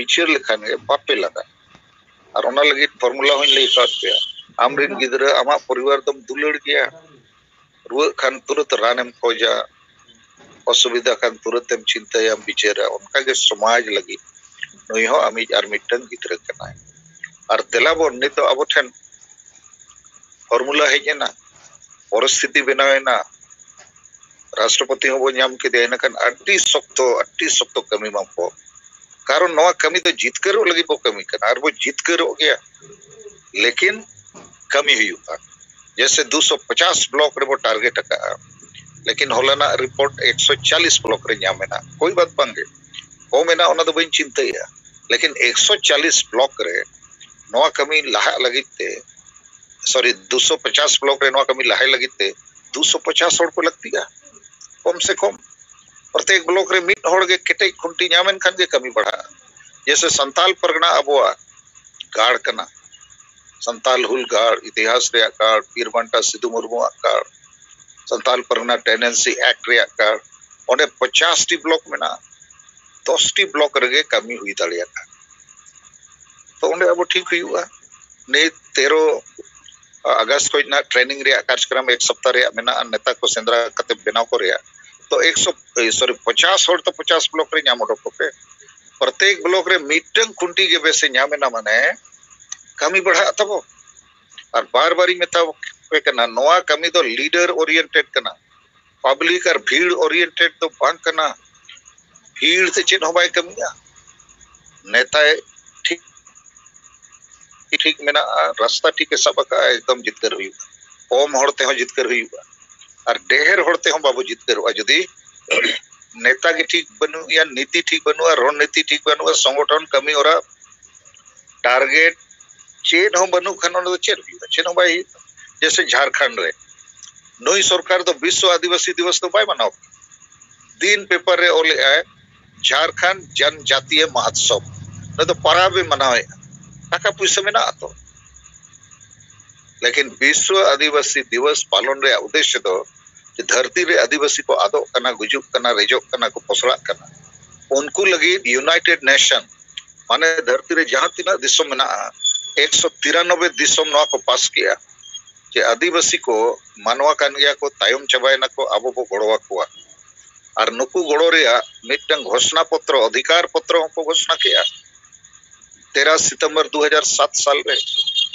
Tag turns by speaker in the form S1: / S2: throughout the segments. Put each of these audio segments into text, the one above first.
S1: बिचार लेखान बापे लगा। और ओना लगी फॉर्मूला होइन ले काट पे आमरिन गिदरा, आमा परिवार दम दुलड़ गया। रुआ खान तुरंत खोजा। असुविधा खान तुरंत एम चिंताया बिचारा। समाज लगी। कनाय और फॉर्मूला हेजना परिस्थिति बनावेना राष्ट्रपति हो इनखान अति शक्त अति शक्त कमी मापो। कारण नवा कमी तो जीत जितकर लगी बो कमी करना। और वो जितकर हो गया, लेकिन कमी हुआ जैसे 250 ब्लॉक रे वो टारगेट का लेकिन होलाना रिपोर्ट 140 ब्लॉक रे नामेना कोई बात बांगे ओ मेना ओना तो बइन चिंता लेकिन 140 ब्लॉक रे नवा कमी लहा लगिते सॉरी 250 ब्लॉक रे नवा कमी लहा लगिते 250 हड़ को लगती है? कम से कम। प्रत्येक ब्लॉक रे मिट हड़ के केटे खुंटी नामेन खान के कमी बढ़ा। जैसे संताल परगना अबुआ, गाड़ कना। संताल हुल गाड़, इतिहास रे गाड़ पीरबंटा सिद्धू मुर्मू गाड़ संताल परगना टेनेंसी एक्ट रे गाड़ ओने 50 टी ब्लॉक में ना 10 टी ब्लॉक रे कमी हुई दाड़िया तो ओने अब ठीक हुआ। ने 13 अगस्त को ट्रेनिंग रे कार्यक्रम एक सप्ताह रे मेना नेता को सेंद्रा कते बनाव को तो एक सौ सॉरी पचास हड़ तो पचास ब्लॉक प्रत्येक ब्लॉक खुंटी के बेसे नामे ना माने। कमी बढ़ा तबो और बार बारी मेता पे कना नोआ कमी तो लीडर ओरिएंटेड कना पब्लिक और भीड़ ओरिएंटेड तो कना भीड़ से चेन हो बाय कमिया नेता ठीक ठीक मेना रास्ता ठीक है, सबका एकदम जितकर कम जितकर और ढेर हड़ते हम बाबू जितकर जुदी नेता के ठीक बनू या नीति ठीक बनू रणनीति ठीक बनू संगठन कमी हो टारगेट चेन हो बनू खान चेन चेन हो भाई जैसे झारखंड रे नई सरकार तो विश्व आदिवासी दिवस तो बाय मनाओ दिन पेपर रे ओले आए झारखंड जनजातीय महोत्सव न तो पराबे मनावे टाका पैसा में ना तो लेकिन विश्व आदिवासी दिवस पालन रे उद्देश्य तो धरती रे आदिवासी को आदो कना गुजुक कना रेजोक कना को पोसड़ा कना उनको लगी यूनाइटेड नेशन माने धरती रे जहाँ तीना दिसम में एक सौ तिरानबे दिसम को पास किया जे आदिवासी को मानवा कान गया को, तायम चबायना को, आबो को गड़वा कुआ। और नुकु गड़ो रे मिटंग घोषणा पत्र, अधिकार पत्र को घोषणा किया। तेरह सितंबर 2007 साल रे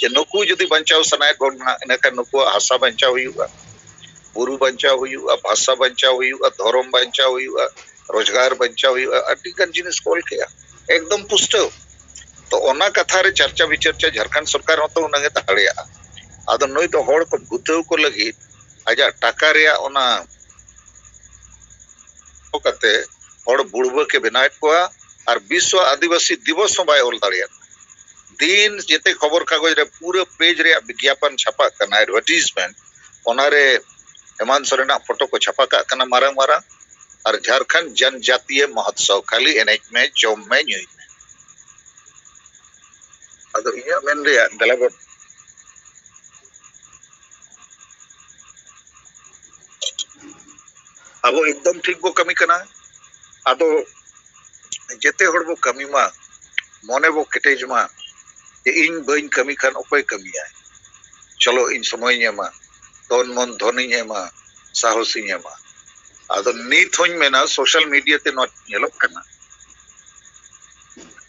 S1: जे नुकु जदि बंचाव सनाय गोना इनका नुकु हासा बंचाव हुआ। बंचाव हुआ, भाषा बंचाव धर्म हुआ, रोज़गार किया। एकदम पुष्टव तो कथा चर्चा विचर्चा झारखंड सरकार होतो उनगे ताड़िया। आदो नई तो होड़ को को लगी। आजा टाका बुड़ब के बनाए और विश्व आदिवासी दिवस दाड़िया दिन जेते खबर कागज़ पूरे पेज रे, विज्ञापन छापा ओनारे हेमंत सोरेन फोटो को छापा का मारंग मारंग और झारखंड जनजातीय महोत्सव खाली एनएच में जम में न्यूज में अदो इया मेन रे दलाबो अब एकदम ठीक बो कमी करना अदो जेते हड़ बो कमी मा मने बो केटेज मा इन बइन कमी खान उपाय कमी है चलो इन समय ᱧᱮᱢᱟ धन मन धनी एमा साहसी एमा आदो नीत मेना सोशल मीडिया ते नॉट नेलो कना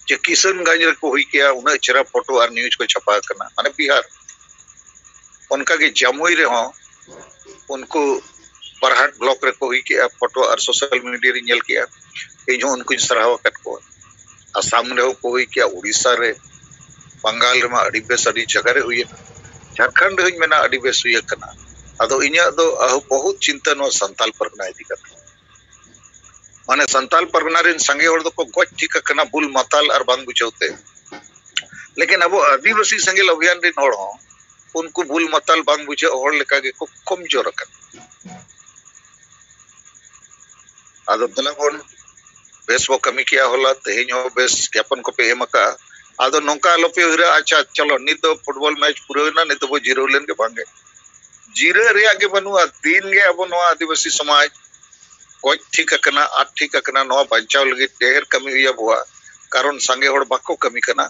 S1: जे किशनगंज रे को हुई किया उना चेरा फ़ोटो और न्यूज़ को छपा करना। माने बिहार। उनका के जमुई रे हो उनको बरहाट ब्लॉक रे को किया, फ़ोटो और सोशल मीडिया रे नेल किया। इन हो उनको सराहवा कट को आसाम रे को हुई किया, उड़ीसा रे, बंगाल बेस जगह रे हुई झारखंड अड़ी बेस हुई कना दो बहुत चिंता नो संताल परगना इदी करते। माने संताल परगना रिन संगे हड़ को गोज ठीक कना बुल मताल और बांग बुझौते। लेकिन अब आदिवासी संगे अभियान लेका के को कमज़ोर दलाबन बेस वो कमी हो बेस ज्ञापन को पे एमका आदो नौका लोपे हुरा अच्छा चलो नित फुटबॉल मैच पूरा ना नित वो ज़ीरो लेन के बांगे ज़ीरो रे आगे बनुआ, दिन गे अब नो आदिवासी समाज। गोज ठीक कना आठ ठीक बचाव लगी ढेर कमी बुआ कारण संगे बाको कमी कना।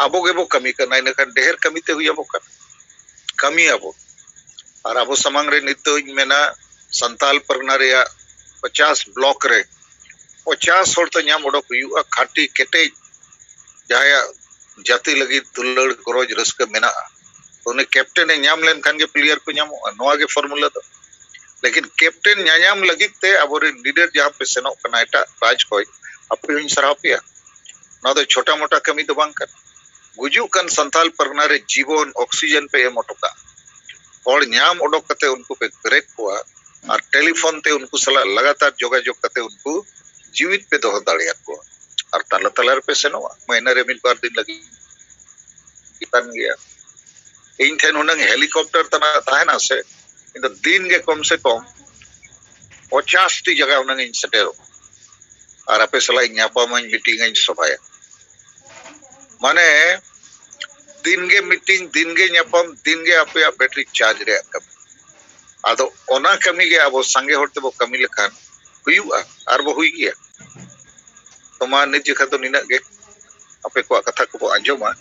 S1: आबो गेबो कमी कना इन खान ढेर कमी ते कन। कमी आबो। और आबो समांग रे नितो मेना, संताल परगना 50 ब्लॉक रे। 50 हड़ तो नाम हुआ, खाटी केटे जहाया जाति लगी दुलड़ गरज रस्क उन्हें कैप्टन नाम लेन खान के प्लेयर को नामो नोआ के फॉर्मूला तो लेकिन कैप्टन नाम लगी ते अब लीडर जहाँ पे सेनो कना एटा राज कोई अपे हिन सराव पिया। ना तो छोटा मोटा कमी तो बांग कर। गुजू कन संताल परगना रे जीवन ऑक्सीजन पे एम ओटोका और नाम ओडोक कते उनको पे ब्रेक हुआ, और टेलीफोन ते उनको सला लगातार जोगाजोग कते उनको जीवित पे दोह दाड़िया को। और तला तला पे सेनो महीना रे मिल बार दिन लगी। तन गया। इन ठेन हुनंग हेलीकॉप्टर तना ताहेना से इन दिन के कम से कम पचास टी जगह हुनंग इन सेटेरो और आपे सला ᱧᱟᱯᱟᱢ ᱟᱹᱧ ᱢᱤᱴᱤᱝ ᱟᱹᱧ ᱥᱚᱵᱷᱟᱭᱟ माने दिन गे मीटिंग दिन गे ᱧᱟᱯᱟᱢ दिन गे आपे बैटरी चार्ज रे कमी आदो ओना कमी गे अब संगे होते बो कमी लेखान हुयुआ आर बो हुई गया तो मा निज जखा तो निना गे आपे को कथा को आंजोमा